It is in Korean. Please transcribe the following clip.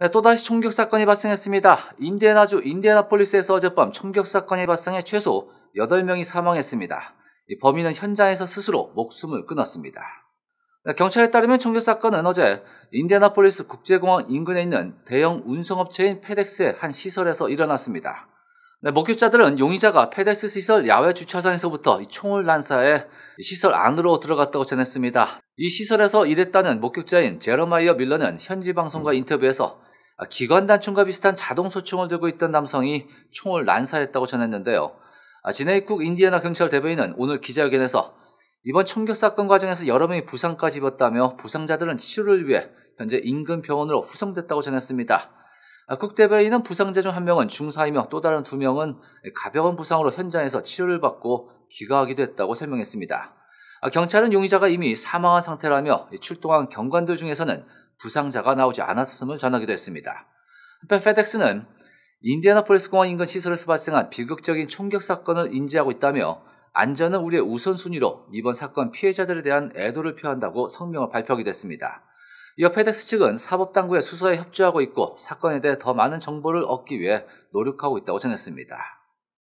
네, 또다시 총격 사건이 발생했습니다. 인디애나주 인디애나폴리스에서 어젯밤 총격 사건이 발생해 최소 8명이 사망했습니다. 범인은 현장에서 스스로 목숨을 끊었습니다. 네, 경찰에 따르면 총격 사건은 어제 인디애나폴리스 국제공항 인근에 있는 대형 운송업체인 페덱스의 한 시설에서 일어났습니다. 네, 목격자들은 용의자가 페덱스 시설 야외 주차장에서부터 총을 난사해 시설 안으로 들어갔다고 전했습니다. 이 시설에서 일했다는 목격자인 제러마이어 밀러는 현지 방송과 인터뷰에서 기관 단 총과 비슷한 자동 소총을 들고 있던 남성이 총을 난사했다고 전했는데요. 지네이쿡 인디애나 경찰 대변인은 오늘 기자회견에서 이번 총격 사건 과정에서 여러 명이 부상까지 입었다며 부상자들은 치료를 위해 현재 인근 병원으로 후송됐다고 전했습니다. 국 대변인은 부상자 중 한 명은 중사이며 또 다른 두 명은 가벼운 부상으로 현장에서 치료를 받고 귀가하기도 했다고 설명했습니다. 경찰은 용의자가 이미 사망한 상태라며 출동한 경관들 중에서는 부상자가 나오지 않았음을 전하기도 했습니다. 페덱스는 인디애나폴리스 공항 인근 시설에서 발생한 비극적인 총격 사건을 인지하고 있다며 안전은 우리의 우선순위로 이번 사건 피해자들에 대한 애도를 표한다고 성명을 발표하기도 했습니다. 이어 페덱스 측은 사법당국의 수사에 협조하고 있고 사건에 대해 더 많은 정보를 얻기 위해 노력하고 있다고 전했습니다.